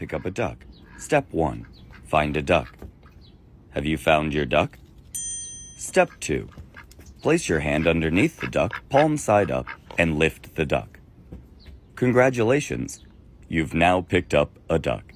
Pick up a duck. Step 1. Find a duck. Have you found your duck? Step 2. Place your hand underneath the duck, palm side up, and lift the duck. Congratulations, you've now picked up a duck.